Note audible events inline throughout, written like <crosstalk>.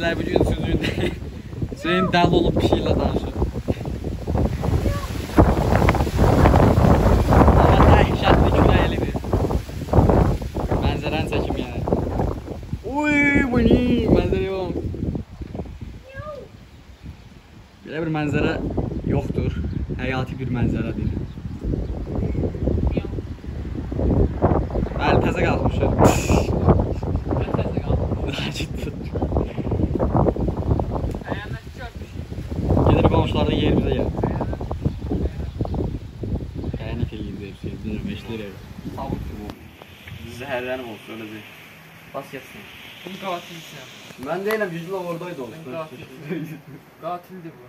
gün sözündə Hüseyn dəli olub bir şeylə danışır. Ben değilim, Yücül'e oradaydı o. Katildi. Katildi bu.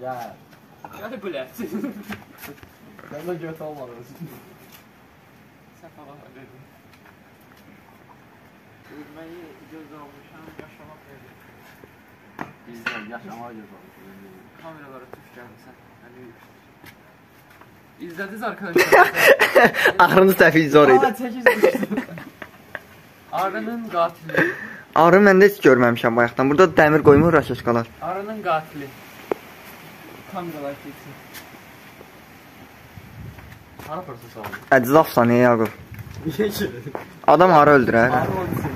Gel. Gel blять. Ben de göt olmadım. Sen falan ödedin. Ölmeyi göz almışam, yaşamak ödedin. Bizden yaşamak göz almışam. Kameralara tüf geldi sen. Hani yüksek. İzlədiniz arkadaşlar. <laughs> Arının səhvi zor idi. Arının qatili. Arı məndə heç görməmişəm bayaqdan. Burada dəmir qoymur raşaşqalar. Arının qatili. Tam qalay keçsin. Hara proses oldu? Əczafsan, ey Yaqub. Adam arı öldürər. Arı öldürsün,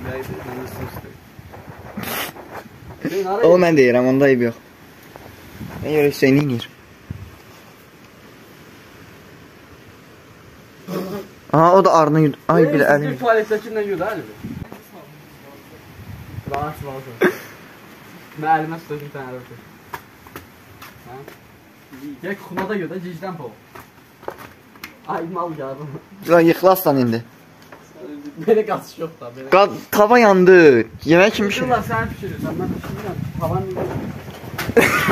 <laughs> O mən deyirəm, onda eyb yox. Mən görə Hüseyin inir. Aha o da arını yud. Ay bir əli. Bir tualetdəkindən yud əli. Rahat ol. Mən əlimə su döküm sənə rəfə. Hə? Ya xuna da yud, cicdən pol. Ay mal yarım. Lan yıxlasdan indi. Belə qaçış yox da belə. Qad tava yandı. Yemək kimi şey. Allah sənin fikirlisən. Mən düşünürəm tavan <laughs> yandı.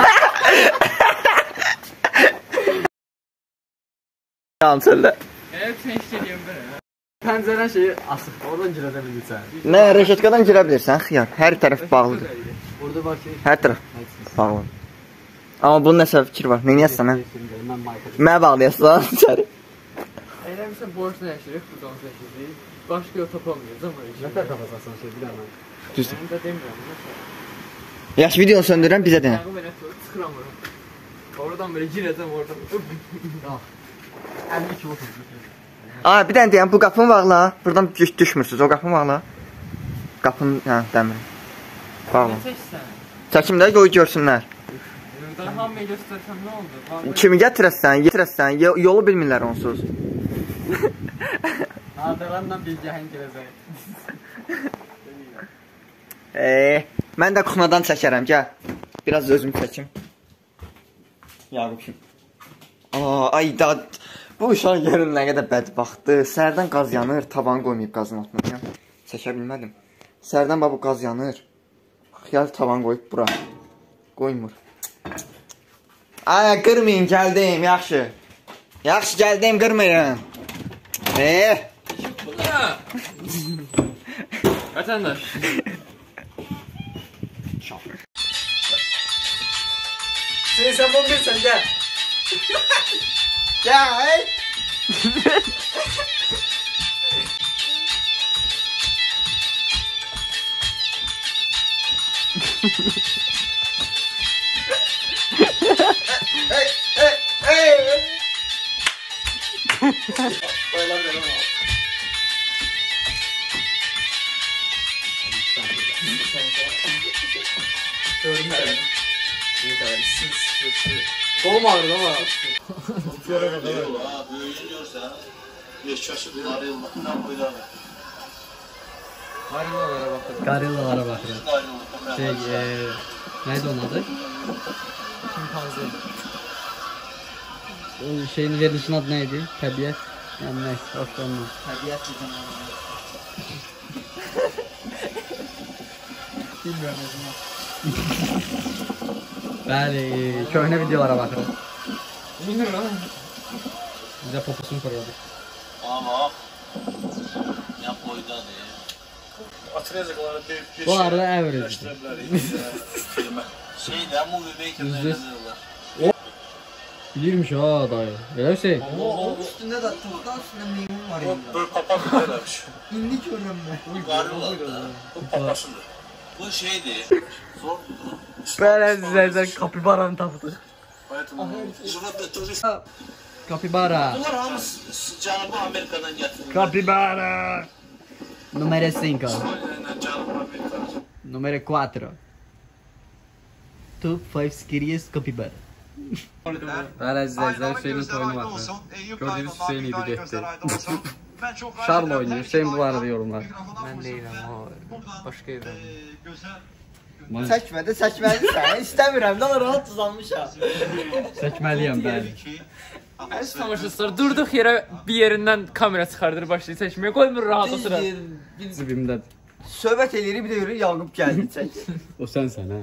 Yansəldə. Mən işə deyəm belə. Pəncərə şeyi asıb, oradan girə də bilirsən. Nə, reşetkadan girə bilirsən, xiyar. Hər tərəf bağlıdır. Orada var ki, hər tərəf bağlı. Amma bunun nəsə fikir var. Neyniyəsən, hə? Mənə bağlayasın, hə, içəri. Eləmişsən, borcunu yaşayırıq, burada onu yaşayırıq. Başqa yol tapamayız, amma yaşayırıq. Nə tər tapasasın şey, biləməm. Düzdür. Mən də demirəm, nəsə. Yaş, videonu söndürürəm, bizə denə. Yəqin belə çıxıram ora. Oradan belə girəcəm, oradan. Əmli kimi oturur. Aa, bir dənə deyəm, bu qapını bağla. Buradan düş düşmürsüz. O qapını bağla. Qapını, hə, dəmir. Seçsen? Çəkim də qoy görsünlər. Daha hamıyı göstersem ne oldu? Kimi gətirəsən, yetirəsən, yo- yolu bilmirlər onsuz. Adalarla bilgəhin girəcək. Eee, mən də kuxnadan çəkərəm, gəl. Biraz özüm çəkim. Yaqub kim? Aa, ay da bu uşaq yerin nə qədər bədbəxtdır. Sərdən qaz yanır, tavanı qoymayıb qazın altına. Çəkə bilmədim. Sərdən bax bu qaz yanır. Xiyal tavan qoyub bura. Qoymur. Ay, qırmayın, gəldim, yaxşı. Yaxşı gəldim, qırmayın. Eee, Vatandaş. Sen sen bunu <laughs> 在。哎哎哎！哈哈哈哈哈！哎，老铁，老铁，老铁！三十，三十，三十，三十，三十，三十，四十，四十。Qolum ağrıdı ama. Büyüyünce yaşaşıp ayrılmaktan oynanır. Harinalara bakalım. Garillalara baxırıq. Ayrılmaktan Şey, eee, neydi onun adı? Şimpanze. O şeyin verilişin adı neydi? Təbiət. Yəni neyse, aslanlar. Tabiat bizim <laughs> Bilmiyorum o zaman. <laughs> Bəli, köhnə videolara baxırıq. Bilmiyorum. Bizə poposunu fırladı. Ama ne boydan ya. Atılacakları bir, bir Bu arada şey average. yaşlayabilir. <laughs> Şey de bu bebek Yüzde- yazıyorlar. Bilirmiş ha dayı. Öyle bir şey. Onun üstünde de tahtın üstünde meymun var ya. Bu papaz böylemiş. İndi görürüm ben. Bu garılar. Bu papasıdır. Bu şeydi. Zor. Böyle Pera, Zé, Zé, capibara não tá botando. Capibara. Capibara. Número é 5. Número 4. Top 5 scariest capibara. Para Zé, Zé, şeyini koyma. Gördüğünüz Hüseyin'i bir defter. Şarl oynuyor, Hüseyin bu arada yorumlar. Ben değilim o. Başka evren. Başqa yerdə. Çəkmədi, çəkməlisən. İstəmirəm də rahat uzanmışam. Çəkməliyəm bəli. Əziz tamaşaçılar, durduq yerə bir yerindən kamera çıxardır, başlayır çəkməyə. Qoymur rahat oturaq. Zibimdədir. Söhbət eləyirik bir də görürük Yaqub gəldi çək. O sənsən hə.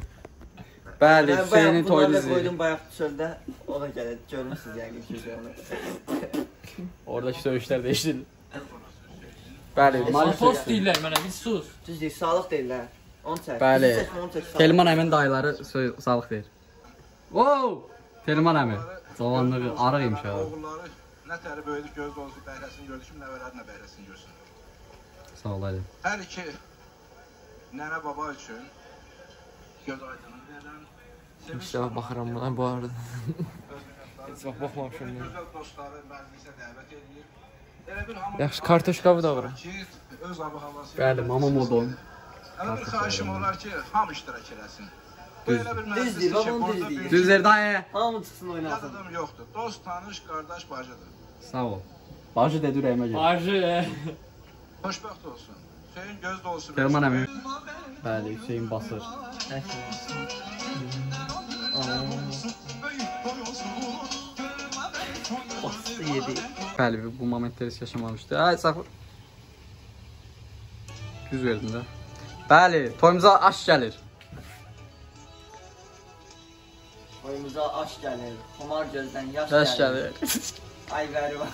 Bəli, Hüseynin toyunu izləyir. qoydum bayaq çöldə. O da gəlir. Görmüsünüz yəqin ki onu. Oradakı döyüşlər dəyişdi. Bəli, Malik Sos deyirlər mənə, bir sus. Düz deyir, sağlıq deyirlər. Onu çək. Bəli. Telman əmin dayıları sağlıq deyir. Wow! Telman əmi. Cavanlığı arıq imiş ha. Oğulları nə təri böyüdü, göz dolusu bəhrəsini gördü, şimdi nəvələri nə bəhrəsini görsün. Sağ ol Ali. Hər iki nənə baba üçün göz aydınlığı verən, İşte baxıram buna bu arada. Heç vaxt baxmamışam mən. gözəl dostları məclisə dəvət edir. Elə bir hamı Yaxşı, kartoşkavı da var. ki, öz abı havası. Bəli, mama modon. Elə bir xahişim olar ki, hamı iştirak eləsin. Bu elə bir Düz məclisdir ki, babam burada bir Düzler dayı. Hamı çıxsın yad oynasın. adam yoxdur. Dost, tanış, qardaş, bacıdır. Sağ ol. Bacı dedi ürəyimə gəl. Acı. Xoşbəxt olsun. Hüseyin göz dolusu. Versin. əmi. Bəli, Hüseyin basır. Bastı yedi. Bəli, bu momentləri heç yaşamamışdı. Ay, sağ Düz verdin də. Bəli, toyumuza aş gəlir. Oyumuza aş gəlir. Xomar gözdən yaş, Aş gəlir. <laughs> Ay bəri bax.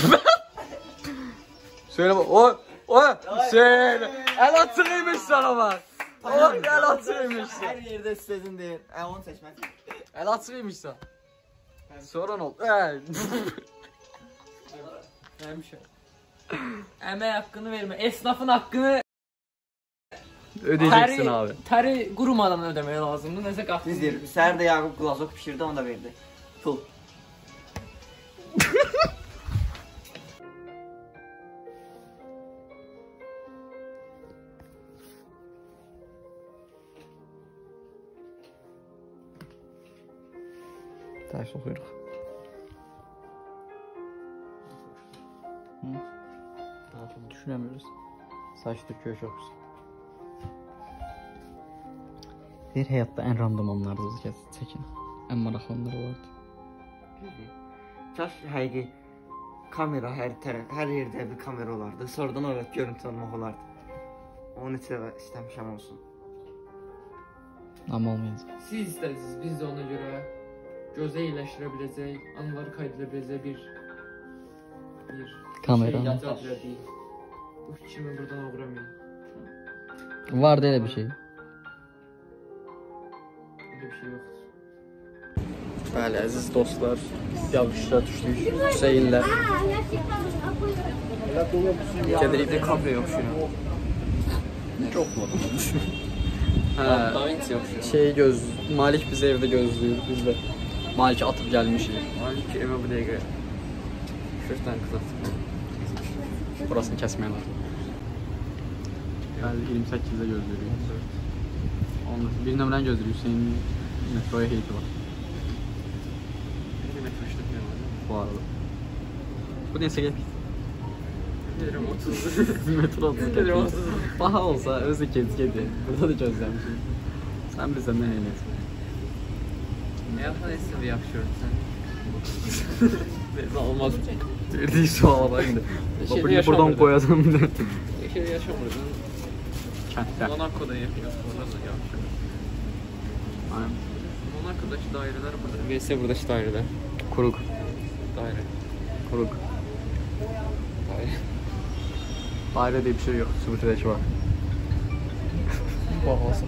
<laughs> Söyle bak. O, o, söyle. El atırıymış sana bak. O, el atırıymış. Hər yerdə sözün deyir. Ə, onu çəkmək. El atırıymış sana. Sonra ne oldu? Ee, Həmişə. Əmək haqqını vermə. Esnafın haqqını Ödeyeceksin abi. Təri qurumadan ödəmək lazımdır. Nəsə qatdı. Düz deyir. Səhər də Yaqub Glazok bişirdi, onu da verdi. Pul. Ters okuyorduk. Düşünemiyoruz. Saç döküyor çok güzel. Bir hayatta en random anlarınızı kes, çekin. En maraqlı anları vardı. Kaş həqiqi kamera hər tərəf, hər yerdə bir kamera olardı. Sonradan ora görüntü almaq olardı. Onu neçə dəfə istəmişəm olsun. Ama olmayacak. Siz istədiniz, biz də ona görə gözə iyiləşdirə biləcək, anları qayda biləcək bir bir Kamera. şey. Bu fikrimi buradan uğramayın. Vardı öyle bir şey. Bəli, əziz dostlar, yağışda düşdük. Hüseynlə gedirik də kameraya oxşuyuram. Çox olmuş. Hə, Da Vinci oxşuyur. şey göz, Malik bizi evdə gözləyir, biz də Malik'i atıb gəlmişik. Malik evə bu dəqiqə 40 dənə qız atıb. Burasını kəsməyə lazım. Bəli, 28-də gözləyirik. Onun bir nömrəni gözləyirik, Hüseynin metroya heyti var. Bu arada. Bu neyse gel. Deyirəm 30. Metro otuz Deyirəm gel. 30. Baha olsa özü gecikedi. Burada da gözləmişik. Sən bizdən nə eləyəsən? Ne yapan istedi yapışıyorum sen. Neyse <laughs> olmaz. Verdiği suala bak şimdi. Şeyde Babacı yaşam buradan burada. koyalım bir de. Yeşil yaşamırdın. Kentte. Monaco'da yapıyoruz. Orada da yapışıyoruz. Aynen. Monaco'daki daireler burada. VS buradaki daireler. Kuruk. Daire. Kuruk. Daire. Daire diye bir şey yok. Sübütüleşi var. Babası.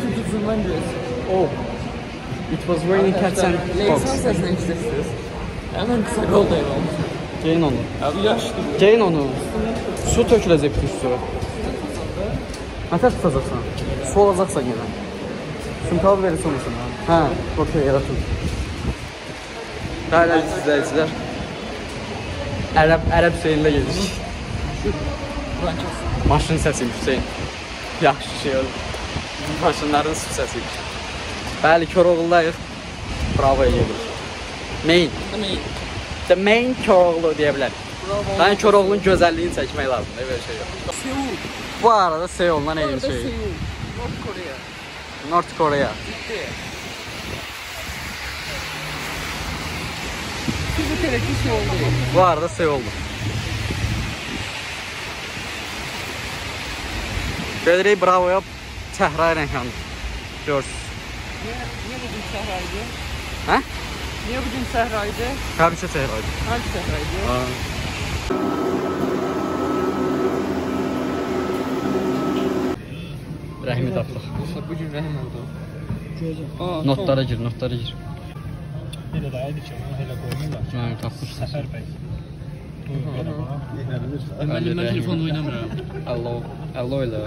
Tutusundan diyorsun. Oh. It was raining cats and dogs. sesini eşitirsiniz. Hemen kısa yol eyvallah. Geyin onu. Abi yaşlı. Geyin onu. Su töküləcək üstüne. Nətər tutacaqsan? Su alacaqsan yenə. Sümkalı verirsən olsun. Hə, okey, yaratın. Bəli, izləyicilər. Ərəb, Ərəb Hüseynlə gedirik. Maşın səsiymiş Hüseyn. Yaxşı şey oldu. Maşınların su səsiymiş. Bəli, Koroğlu'dayıq. Bravo'ya gedirik. Main. The main Koroğlu deyə bilərik. Ben Koroğlu'nun gözəlliyini çəkmək lazımdır, belə şey yox. Seul. Bu arada Seul'dan eyni şey. North Korea. North Korea. Gitti. Kere ki Seul değil. Bu arada Seul'du. Gedirik Bravo'ya Səhra Rənkan. Görsünüz. Niye, niye bugün Sehra'ydı? Hə? Niye bugün Sehra'ydı? Həmişə Səhraydı. Hangi Sehra'ydı? Rəhmi tapdıq. Dostlar bugün rəhim oldu. Aa, Notlara gir, notlara gir. elə də idi ki, onu elə qoymurlar ki. Hə, qapır. Səfər bəy. Deməli mən telefonla oynamıram. Allo, allo ilə.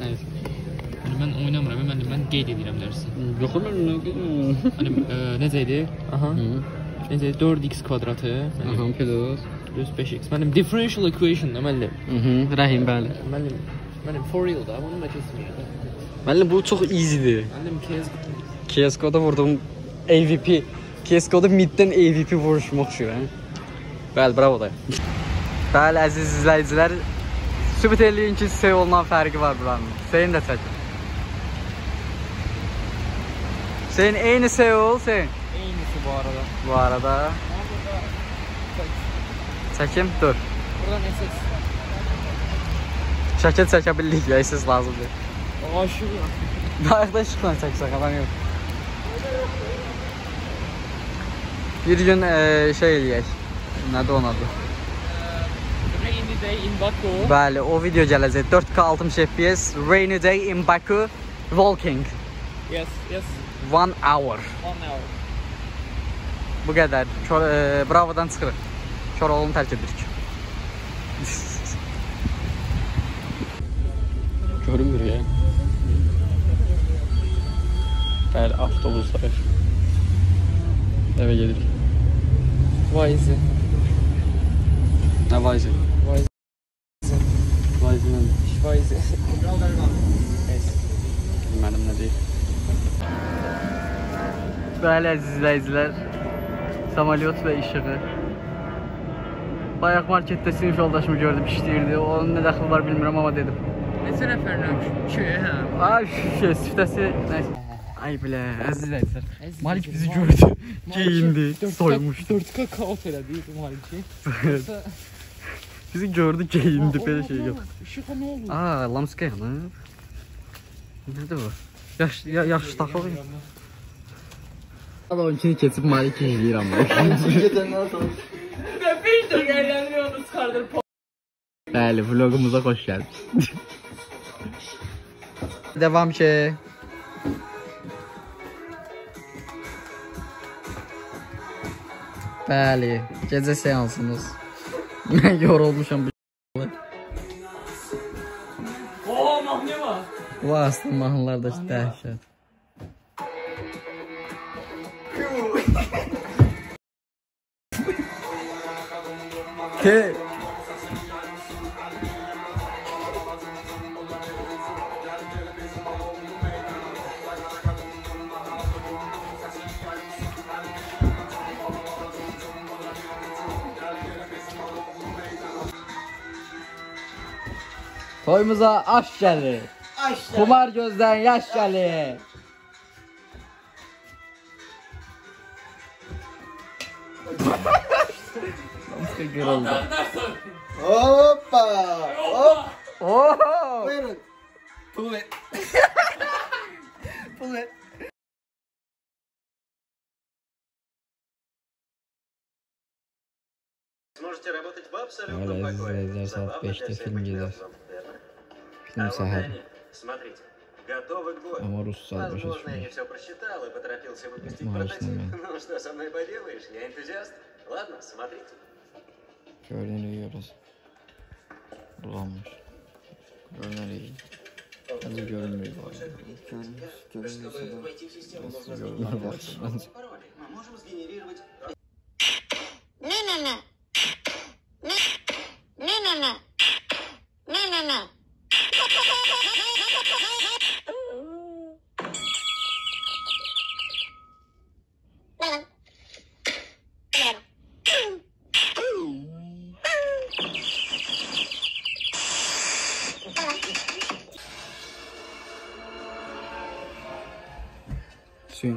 Yəni mən oynamıram, mən mən qeyd edirəm dərsi. Yox, mən yəni necə idi? Aha. Necə 4x kvadratı. Aha, plus plus 5x. Mənim differential equation da müəllim. Mhm, Rəhim bəli. Müəllim, mənim for real da, bunu da keçməyəm. Müəllim bu çox easy-dir. Müəllim KS KS-də vurdum MVP CS:GO-da middən AVP vuruşmaq oxşuyur, hə? Bəli, bravo da. Bəli, əziz izləyicilər, sübut eləyin ki, Seul'dan fərqi var buranın. Hüseyn də çəkin. Hüseyn eyni Seul, Hüseyn. Aynısı bu arada. Bu arada çəkim, dur. Buradan SS. Şəkil çəkə bildik, ya, siz lazımdır. Aşık ya. Ayaqda işıqla çəksək, adam yox. Bir gün e, şey eləyək. Nədir onun adı? Rainy day in Baku. Bəli, o video gələcək. 4K 60 FPS, rainy day in Baku, walking. Yes, yes. 1 hour. One hour. Bu qədər. Kor e, Bravodan çıxırıq. Koroğlu'nu tərk edirik. Görünmür ya. Bəli, avtobuslar. Evə gedirik. Vaizi. Nə vayzı? Vaizi. Vayzı nədir? Vaizi. Bilmədim nə deyir. Bəli, əziz izləyicilər. Samolyot və işığı. Bayaq marketdə sinif yoldaşımı gördüm, işləyirdi. Onun nə dəxli var bilmirəm amma dedim. Neçə nəfərlə köyə hə? Ay, şey, siftəsi, nəysə. Ay bilə, əziz izləyicilər. Əziz Malik bizi gördü, geyindi, soymuş. 4K kaut elədi Maliki. Bizi gördü, geyindi, belə şey yox. Işığa nə oldu? Aa, lamska yanıb. Nədir bu? Yaş, ya, yaxşı taxıl. Adam onunkini keçib Malik eləyir amma. Bir <laughs> də gələnləri onu çıxardır. Bəli, vlogumuza xoş gəldiniz. Devam ki. Bəli, gecə seansımız. Mən yorulmuşam bu. Oo, mahnı var. Bu aslında mahnılarda dəhşət. Te. Toyumuza aş gəlir. Kumar gözdən yaş gəlir. Lamska qırıldı. Hoppa! Hop! Oho! Buyurun. Pul ver. Pul ver. Сможете работать в абсолютном Hala покое. izləyicilər saat Забавно 5-də А вот они. Смотрите, готовы к бою. Аморус Возможно, я не все просчитал и поторопился выпустить Малыш прототип. <laughs> Ну что со мной поделаешь, я энтузиаст. Ладно, смотрите. Gördüğünü yiyoruz. Bulanmış. Görünür Hadi görünmüyor bari. Görünmüş, görünmüyorsa da nasıl görünür baksın. Ne ne ne.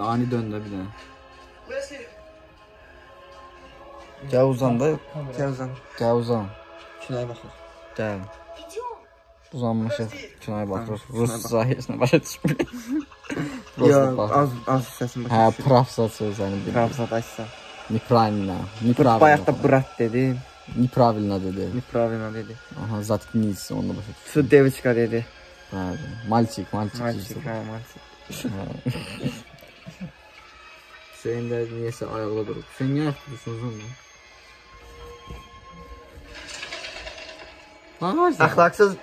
ani döndü bir tane. Gel uzan da. Gel uzan. Gel uzan. Şuna baxaq. Gel. Uzanmışıq. Kinaya baxırıq. Rus sahiyəsinə başa düşmür. Yox, az az səsin Hə, başa. pravsa sözəni bilmir. Pravzat açsa. Nepravильно. Bayaq Nepravильно. da brat dedi. Nepravильно dedi. Nepravильно dedi. Aha, zatknись, onu başa düşmür. Su devçika dedi. Bəli. Malçik, malçik. Malçik, hə, malçik. <laughs> Hüseyin də niyəsə ayaqda durub. Hüseyin niyə ayaqda durursunuz? Əxlaqsız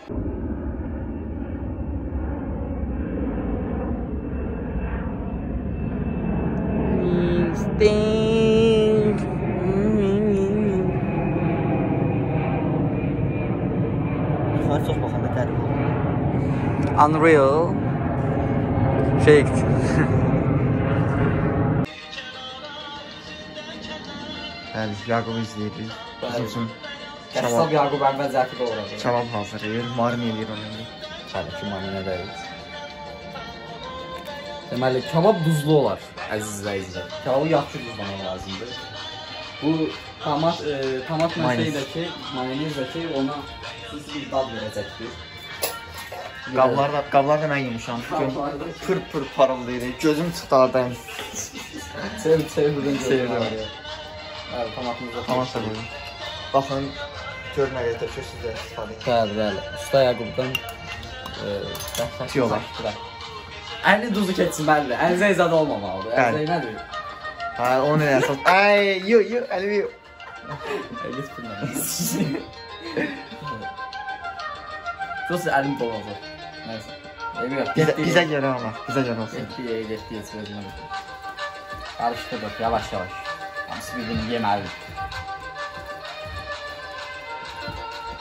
Yuxarı çox baxanda tərif olur. Unreal. Faked. Bəli, Yaqub izləyirik. Bizim üçün Qəssab Yaqub əvvəlcəki doğradı. kebab hazırlayır, marin eləyir onu indi. Təbii ki, maminə deyil. Deməli, kebab duzlu olar, əziz izləyicilər. Kebabı yaxşı duzlamaq lazımdır. Bu tomat, e, tomat Mayonez. məsəydəki, mayonezəki ona xüsusi bir dad verəcəkdir. Qablar da, qablar da mən yemişəm. Qablar da. Pır pır parıldayır. Gözüm çıxdı aradan. Sev, sev görürəm. Bəli, tomatımızı Tamam söyləyim. Baxın, gör nə qədər köşküzdə istifadə edir. Bəli, bəli. Usta Yaqubdan e, Tiyolar. Əlini duzu keçsin, bəli. Əlinizə izad olmamalıdır. Əlinizə nədir? Ha, onu nə əsas. <laughs> Ay, yo, yo, əlimi. Git bundan. Nasıl elim dolacak? Neyse. Emir Bizə, bizə görə amma, bizə görə olsun. Getdi, getdi, yetişmezine Karıştırdık yavaş yavaş. Hamısı birbirini yeməlidir.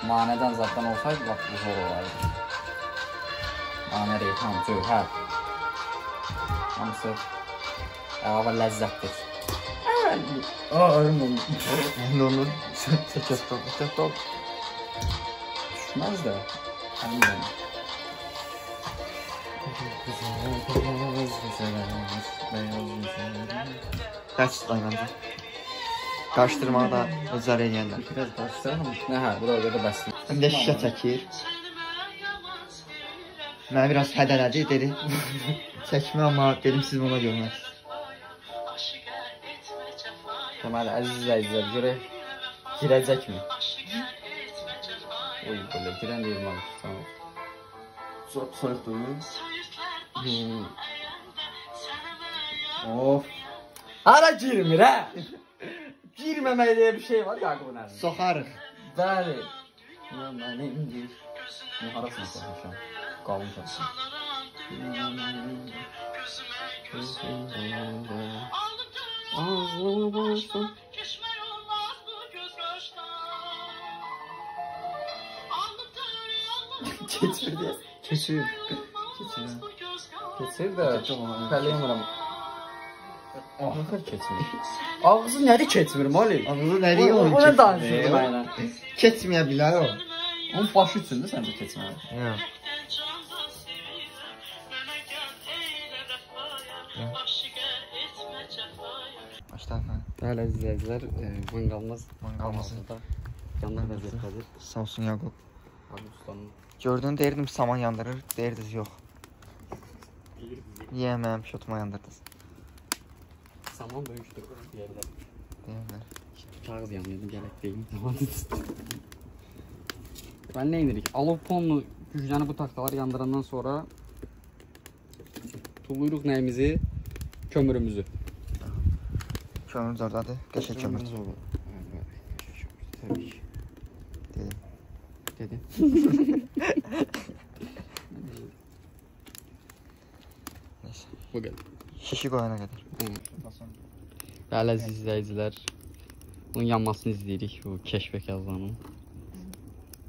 Manədən zaten olsaydı bak bu zor olardı. Manə reyhan, cövhər. Hamısı əlavə ləzzətdir. Ölüm oldu. İndi onu çəkət ol, çəkət ol. Düşmez de. Dərs dayanacaq. Qarışdırmağı da özləri eləyənlər. Biraz karıştıralım. Ne ha, bu da o kadar bəsli. İndi də şişə çəkir. Mənə biraz hədələdi, dedi. <laughs> Çəkmə amma dedim siz buna görmək. Deməli, əziz izləyicilər, görək girəcək mi? Oy, belə girən deyil mənim. Tamam. Soyuq durur. Hmm. Of. Hara girmir hə? Girməmək diye bir şey var Yaqubun əlində. Soxarıq. Bəli. Ya mənimdir. Ne harasını soxmuşam? Qalın çatsın. Ağzıma basın. Keçir diye. Keçir. Keçir. Keçir də. Təliyəm olam. Axır keçmir. Ağzı nədir keçmir Mali? Ağzı nədir o? Ona danışır mənə. Keçməyə bilər o. Onun başı üçün də səncə keçmir. Hə. Değerli izleyiciler, Van Galmaz, Van Galmaz'ın yanına vəziyyətdədir. Sağ olsun Yaqub. Ustanın. Gördün deyirdim saman yandırır, deyirdiniz yox. Yiyəməm, şotuma yandırdınız. Saman böyükdür deyirlər. Deyirlər. Kağız yanıyordu gələk deyim. <laughs> Ben ne indirik? Alov ponlu gücləni bu taktalar yandırandan sonra Tuluyuruq nəyimizi? Kömürümüzü. Kömürümüz oradadır. Qəşəng kömür. Dedim. Dedim. Bu qədər. Şişi qoyana qədər. Bəli əziz izləyicilər. Bunun yanmasını izləyirik bu keşfə kazanın.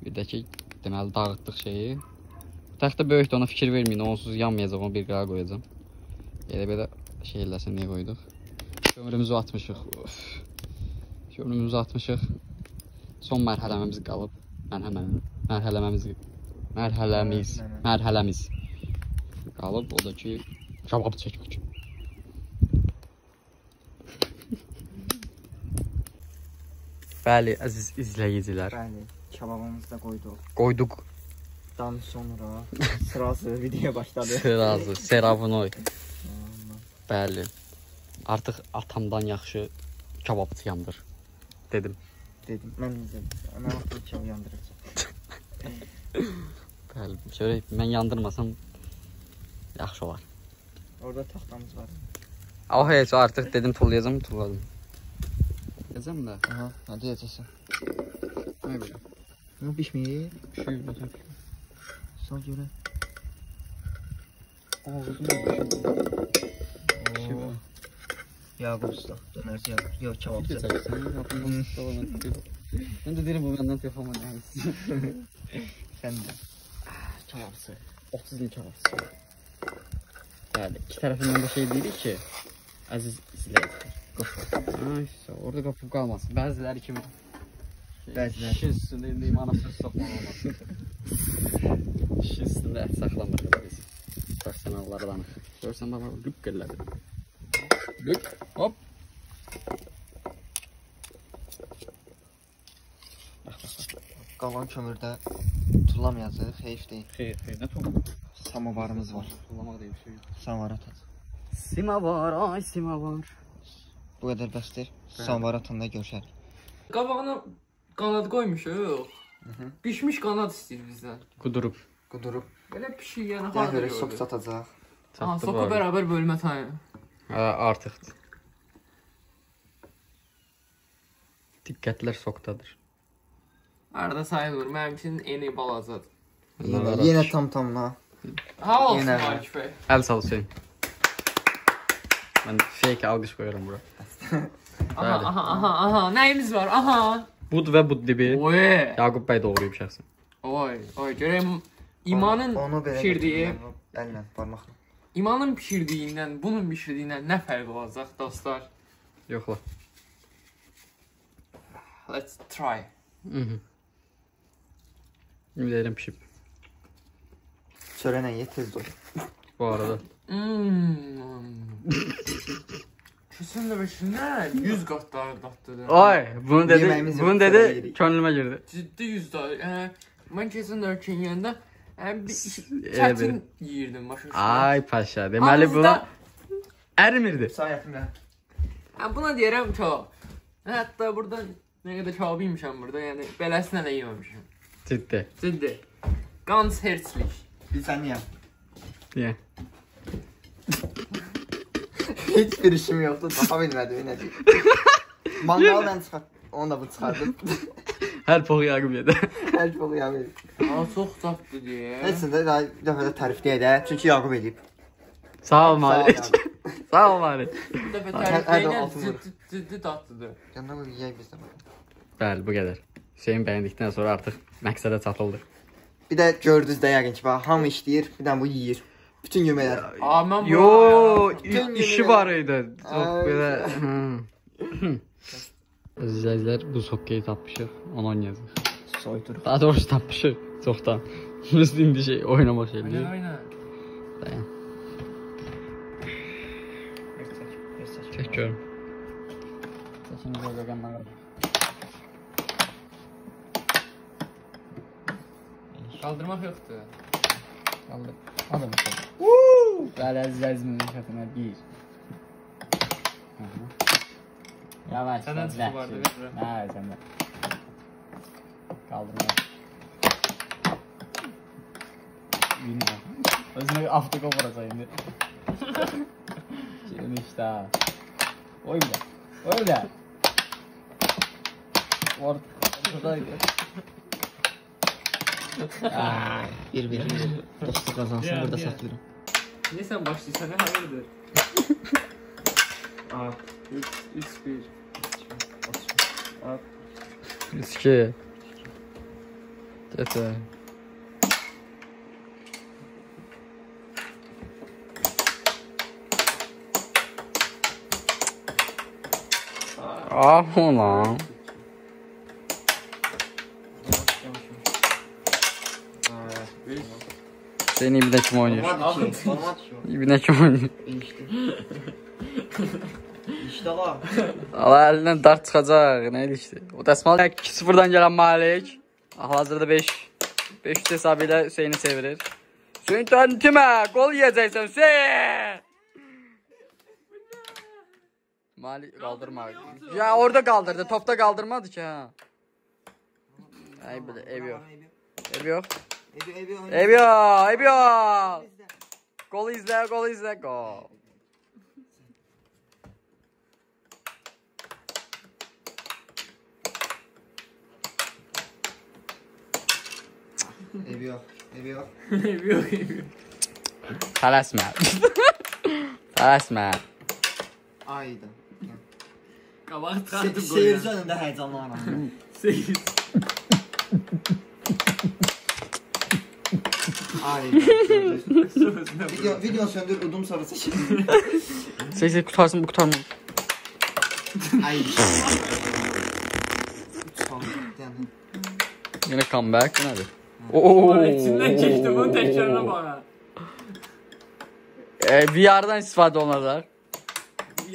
Bir də ki deməli dağıtdıq şeyi. Təxtə böyükdür ona fikir verməyin. Onsuz yanmayacaq onu bir qıra qoyacağam. Elə belə şey eləsin niyə qoyduq. Kömürümüzü atmışıq. Kömürümüzü atmışıq. Son mərhələmiz qalıb. Mərhələmiz. Mərhələmiz. Mərhələmiz. Mərhələmiz. Qalıb o da ki kabab çəkmək. Bəli, əziz izləyicilər. Bəli, kababımızı da qoyduq. Qoyduq Dan sonra sırası video başladı. Sırası, Seravonoy. Bəli. Artıq atamdan yaxşı kababçıyamdır. Dedim izləyirdim. Mən izləyirdim. Ana vaxtı kimi yandıracaq. Bəli, görək mən yandırmasam yaxşı olar. Orada taxtamız var. Ah, heç artıq dedim tullayacam, tulladım. Gələcəm də. Aha, nə deyəcəksən? Nə bilim. Nə pişmir? Pişir də tək. Sağ görə. Ağzını pişir. Pişir. Ağzım. Yaqub usta, dönərci Yaqub. Yox, kebabçı. Mən də deyirəm bu məndən telefon oynayır. <laughs> Sən də. Kebabçı. 30 il kebabçı. Bəli, iki tərəfindən də şey deyirik ki, əziz izləyicilər. Ay, orada qapı qalmasın. Bəziləri kimi Bəziləri. Şiş üstündə limana söz soxmaq olmaz. <laughs> Şiş üstündə ət saxlamır biz. Professionallardan. Görsən baba lüp elədi. Lüp, hop. Qalan kömürdə tullamayacaq, heyf deyil. Xeyr, xeyr, nə toxum? Samovarımız var. Tullamaq deyə bir şey yox. Samovar atacaq. Sima var, ay sima var. Bu qədər bəsdir. Samovar atanda görüşərik. Qabağına qanad qoymuşuq. Bişmiş qanad istəyir bizdən. Qudurub. Qudurub. Belə pişik yəni harda sok gördük? satacaq. Ha, var. bərabər bölmə tayı. Hə, artıqdır. Diqqətlər sokdadır. Arada sayılır. Mənim üçün eni balacadır. Yenə, yenə tam tamla. Ha olsun. Akif bəy. Əl sal Hüseyin. Mən fake alqış qoyuram bura. Aha, aha, aha, aha. Nəyimiz var? Aha. Bud və bud dibi. Oy. Yaqub bəy doğruyub şəxsən. Oy, oy. Görəyim imanın Onu pişirdiyi, götürürəm, Əllə, barmaqla. İmanın pişirdiyindən, bunun pişirdiyindən nə fərq olacaq dostlar? Yox la. Let's try. Mhm. Ümid edirəm pişib. Çörəklə ye tez dur. Bu arada. Mmm. Kesin de beşinden 100 kat daha tatlıdır. Ay, bunu dedi. Yeməyimiz Bunu sonra dedi, yedik. könlümə girdi. Ciddi 100 daha. Yani, ben kesin de yiyəndə yani bir Elə çətin yiyirdim başa düşdün? Ay paşa, deməli buna ərimirdi. Sayətimlə. Ha, buna deyirəm kebab. Hətta burada nə qədər kebab yemişəm burada, yəni beləsinə də yeməmişəm. Ciddi. Ciddi. Ganz herzlich. Bilsən niyə? Niyə? Heç bir <laughs> işim yoxdur, tapa bilmədim nə deyim. <laughs> Manqaldan çıxart. Onu da bu çıxardım. <laughs> Hər poğu Yaqub yedi. Hər çox yəni. Aa, çox tatlı deyə. Heç də daha bir dəfə də tərifləyə də, çünki Yaqub edib. Sağ ol Malik. Sağ ol Malik. <laughs> Bir dəfə tərifləyən də ciddi, tatlıdır. Yanına qoy yeyək biz də. Bəli, bu qədər. Hüseyin bəyəndikdən sonra artıq məqsədə çatıldı. Bir də gördünüz də yəqin ki, bax hamı işləyir, bir də bu yeyir. Bütün mən bu- Yo, işi var idi. Çox belə. <laughs> <laughs> Əzizlər, bu sokkayı tapmışıq. Onu oynayacağıq. Soyduruq. Daha doğrusu tapmışıq çoxdan. <laughs> Biz indi şey oynamaq Oyna, eləyir. oyna. Dayan. Çək görüm. Çəkin belə qanlar. Kaldırmaq yoxdur. Qaldır. Adam şey. Bəli, əziz əzizimin xətrinə bir. Hı -hı. Yavaş. Yavaş, çıxı vardı, yavaş. verirəm. Hə, səndə. Qaldırma. Bilmirəm. Özünə avtoqo vuracaq indi. Girmiş daha. Oy bile. Oy bile. Orada. Buradaydı. Bir bir. Dostu kazansın burada satıyorum. Niye sen başlıyorsan ne hayırdır? Aa. 3 3 1. Riski. Tete. Ah ulan. Senin ibne kim oynuyor? İbne kim oynuyor? <laughs> İşte. La. Allah elinden dart çıkacak. Neydi işte. O dəsmal 2-0'dan gelen Malik. Hal-hazırda 5 5 hesabıyla Hüseyin'i çevirir. Hüseyin tantime gol yiyeceksin Hüseyin. Malik kaldırma. Ya orada kaldırdı. Topta kaldırmadı ki ha. Ay böyle ev yok. Ev yok. Ebi oyna. Ev yok. Ev yok. Gol izle, gol izle, gol. Ebi yok. Ebi yok. <laughs> Yok yok. Tələsmə. <laughs> Tələsmə. Ayda. Kabak Se tıkandım seyirci önündə heyecanlanıram. 8. Ayda. video, video söndür udum sonra çekin. Sesi qutarsın, bu qutarmır. Ay. Üç son. Yani. Yenə comeback nədir? Oo. İçinden geçti bunun tekrarına bana. E, VR'dan olunacaq.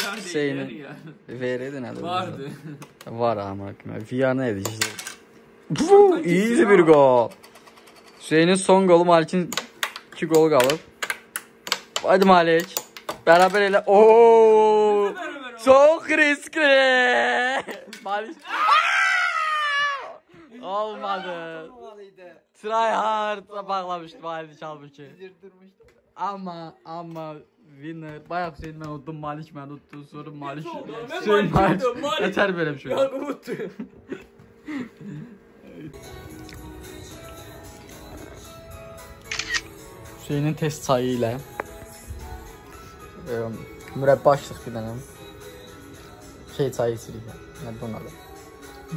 Yar Şeyini. değil ya. VR-də nədir? Vardı. Var kimi. VR nə edir işte? Bu iyi bir gol. Hüseynin son golü Malik'in 2 gol qalıb. Hadi Malik. Beraber elə. Oo! Çok riskli. Malik. Olmadı. Try hard bağlamışdı Malik halbuki. Ama ama winner bayağı Hüseyin ben unuttum Malik ben unuttum sonra Malik Ben Hüseyin Malik Malik unuttum, yeter böyle bir şey Ya unuttu. Hüseyin'in test sayı ile e, mürebba açtık bir tane şey yani bunlar da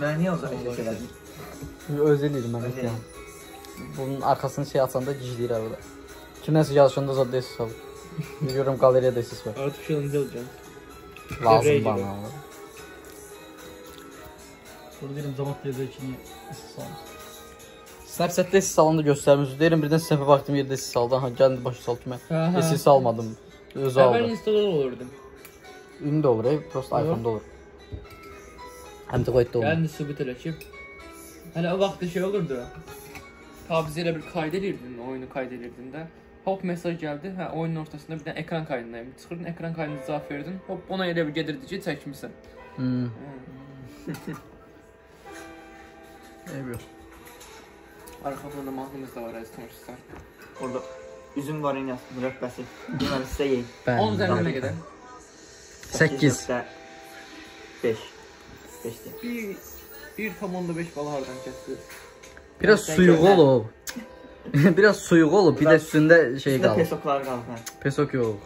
Ben niye o zaman şey elədim? özeliydim ben Özel. yani. bunun arxasını şey açanda gizləyir arada. Kiminsə yazışında zad desis ol. Görürəm qaleriyada desis var. Artificial intelligence. Lazım bana onu. Sonra deyirəm cavab deyəcək ki, istisnalı. Snapchat'də siz salanda göstərmişdi. Deyirəm birdən sinəfə baxdım yerdə siz saldı. Ha gəldi başa e, saldı hə, mən. Siz salmadım. Öz aldım. Əvvəl Instagram olurdum. İndi də olur, e, prosta iPhone-da olur. Həm də qoydu. Gəldi sübut elə ki. Hələ o vaxt şey olurdu. Tabiz elə bir kaydedirdin, oyunu kaydedirdin də. Hop mesaj gəldi. Hə, oyunun ortasında bir dənə ekran kaydındayım. Çıxırdın, ekran kaydına cavab verdin. Hop ona elə bir gedirdi ki, çəkmisən. Hmm. Ev yok. Arxa fonda mahnımız da var, əziz tamaşaçılar. Orada üzüm var yine mürebbəsi. Deməli sizə yeyin. 10 üzərindən nə qədər? 8. 5. 5'ti. 1 1.5 bal hardan kəsdi? Biraz suyuq olub. <laughs> Biraz suyuq olub. Bir də üstündə şey qalıb. pesoklar qaldı. hə. Pesok yox.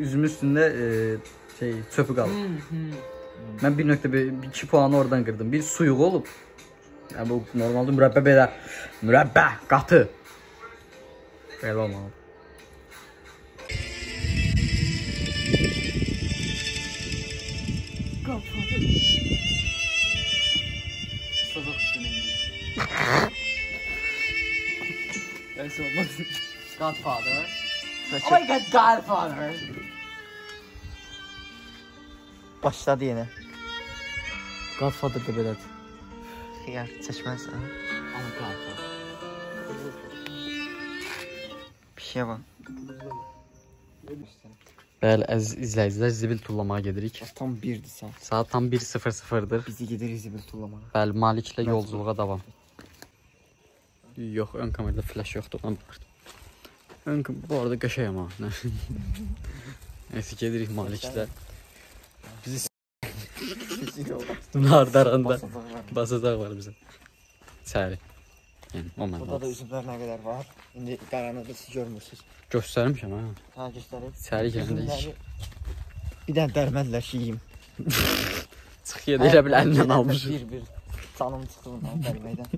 Üzümün üstündə e, şey çöpü qalıb. Mən 1.1 2 puanı oradan qırdım. Bir suyuq olub. Yəni bu normalda mürəbbə belə mürəbbə qatı. Belə olmalı. Sazaq üstünə Nəysə olmaz. Godfather. Oh my god, Godfather. Başladı yenə. Godfather da belədir. Xiyar çəkməzsən. Amma Godfather. Bir şey var. Bəli, əziz izləyicilər, zibil tullamağa gedirik. Tam 1'dir sən. Saat tam 1.00-dır. Bizi gedirik zibil tullamağa. Bəli, Maliklə yolculuğa davam. Yox, ön kamerada flash yoxdur, ondan baxırdım. Ön, bu arada qəşəng ama. Neyse gelirik malikdə. Bizi nardaranda basacaq var bizə. Səri. Yəni o mən. Burada da üzümlər nə qədər var. İndi qaranlıqda siz görmürsüz. Göstərmişəm ha. Ha göstərib. İş. Üzümləri Bir dənə dərmədlə yeyim. Çıx gedə elə bil əlindən almış. Bir bir canım çıxdı bundan dərməkdən.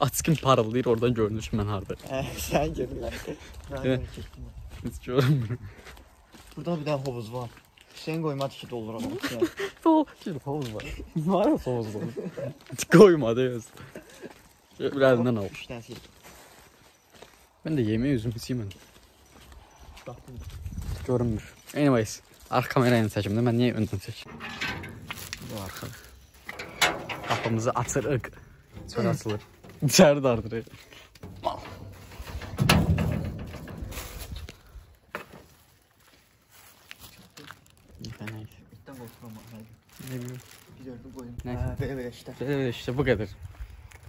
Açqın parıldayır oradan görünür mən harda. <laughs> Hə, sən görürlər. Evet. Heç görünmür. Burada bir dənə hovuz var. Hüseyin qoymadı ki dolduralım. <laughs> O, ki hovuz var. <laughs> Var ya hovuz var. Qoymadı yaz. Bir əlindən al. Üç dənə sil. Mən də yeməyi üzüm içeyim. Görünmür. Anyways, arxa kamera ilə çəkimdə mən niyə öndən çəkim? Bu arxa. Qapımızı açırıq. Çöl açılır. Neyse. Bitdən qoltuğuma. Ne bileyim. Qoyun. Nəysə. Hə, belə belə işte. Böyle işte bu kadar.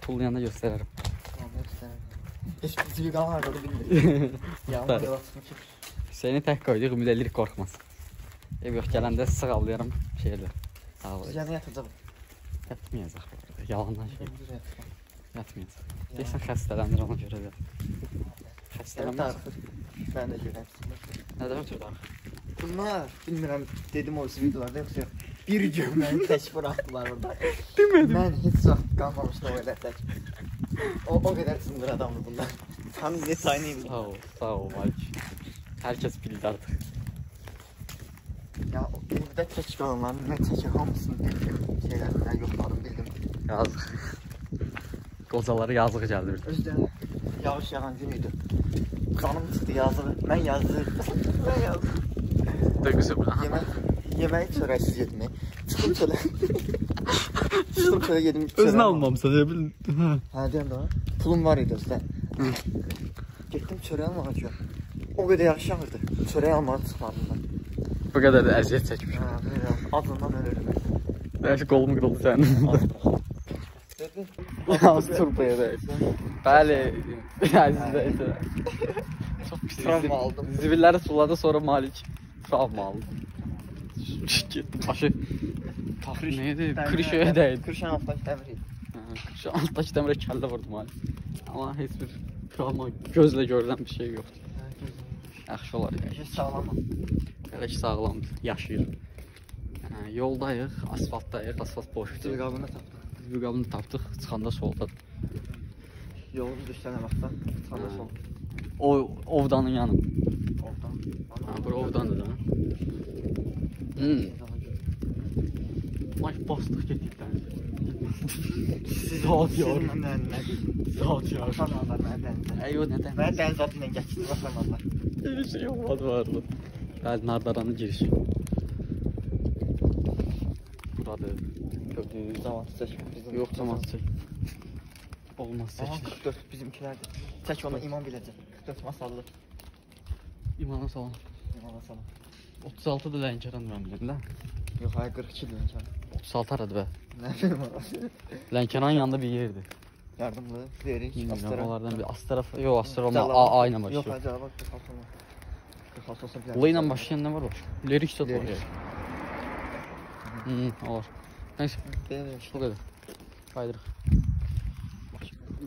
Tullayanda gösteririm. Tamam, göstərəm. Heç <laughs> bir. Ya, bu vaxtını çək. Seni tek koyduk, ümid edirik korkmaz. Ev yok gələndə sığallayarım şeydə. Ağlayır. Yanı yatacaq. Yatmayacaq. bu arada, Yalandan şey Yatmayacaq. Deyəsən xəstələnir ona görə də. Tarixi. Mən də görəm. Nə demək ötürdü? Bunlar, bilmirəm, dedim o videolarda yoxsa yox. Bir gün məni <laughs> tək buraxdılar orada. Demədim. Mən heç vaxt qalmamışdım o qədər tək. O, o qədər sındır adamdır bunlar. Detayını bildim. Sağ ol, sağ ol Malik. Herkes bildi artık. Ya evdə tək qalanların nə tək hamısını bildim. Şeylərindən yoxladım, bildim. Yazıq. Qocaları yazıq gəldi bir. Özdən yağış yağan gün idi. Qanım çıxdı yazığı. Mən yazığı. Mən yazığı. Dögüsü bura. Yemək, yeməyi çörəksiz yedim. Çıxdım çölə. <laughs> Çıxdım çölə yedim. çörəyi almadım. ne bilin. Hə, deyəm də. Pulum var idi özdə. Getdim çörək almağa görə. O qədər yaxşı yağırdı. Çörək almağa çıxmadım mən. Bu kadar da əziyyət çəkmişəm. Hə, belə acından ölürüm. Belki kolum kırıldı sənin. Az turbaya da. Bəli, əzizlər. Çox pis Travma aldım. Zibilləri suladı sonra Malik travma aldı. Getdi başı. Tahri neydi? Krişəyə dəydi. Kırşan altındakı dəmir idi. Şu alttaki dəmirə kəllə vurdu Malik. Amma heç bir travma gözlə görülən bir şey yoxdur. Yaxşı olar. Heç sağlam. Elə ki sağlamdır, yaşayır. Hə, yoldayıq, asfaltdayıq, asfalt boşdur. Dilqabını tapdım. Bir qabını tapdıq, çıxanda soldadır. Yolun düşənə baxsa, çıxanda sol. O ovdanın yanı. Oradan. Ha, bura ovdandır da. Hmm. Ay bastıq getdik bence. Saat <laughs> yar. Saat yar. Baxanlar mənə dənizə. Ey o nədən? Mən dəniz atı ilə keçdim baxanlar. Bir şey olmadı vardı. Bəli, Nardaranın girişi. Zaman çək. Bizim Yox, zaman çək. Olmaz Aha çək. 44 bizimkilərdir. Çək onu iman biləcək. 44 masallı. İmana salam. İmana salam. 36 da Lənkəran mən bilirəm. Yox, ay 42 deyən çay. 36 aradı bə. Nə bilim orası. Lənkəranın yanında bir yerdir. Yardımlı, Bilmirəm, astara. onlardan bir Astara, yox Astara olma. A, A ilə Yox, başlayır. ay cavab 46 olmaz. 46 olsa bilərəm. L ilə başlayan nə var başqa? Lirik də var. Hı, var. Nəysə, bu qədər. Qaydırıq.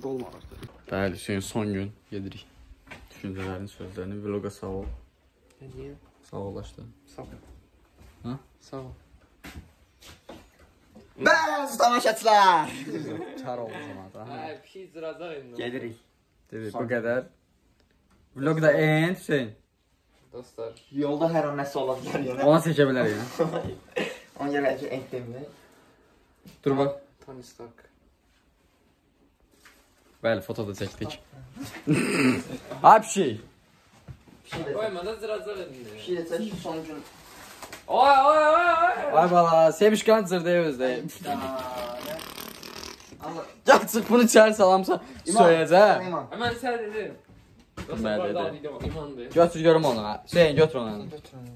Qol mağarası. Bəli, Hüseyin son gün gedirik. Düşüncələrini, sözlərini vloqa sağ ol. Hediye. Sağ ol başla. Sağ ol. Ha? Sağ ol. Bəs tamaşaçılar. <laughs> Çar oldu zaman. Ay, bir şey icraza indi. Gelirik. Dedi, bu qədər. Vlog da end Hüseyin. Dostlar. Yolda hər an nəsə ola bilər. Ona çəkə bilərik. ha? <laughs> Ona görə ki, enk demir. Dur bax. Tony Stark. Bəli, foto da çəkdik. Ha <laughs> bir şey. Bir şey da icraza indi. Bir şey də çək son gün. Oy oy oy oy. Ay bala, sevişkan cırdı özde. Allah. Ya çık bunu içeri salamsa söyleyəcək. İman. Hemen sen dedim. Ben dedim. Götür görüm onu. ha. Hüseyin götür onu. Götürün.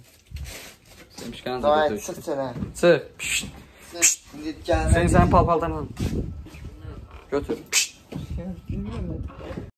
Sevişkan Davay, cırdı. çıx çörə. Çık. Pişt. İndi gəlmə. Hüseyin sen pal paltan al. Götür. Pişt. Bilmirəm.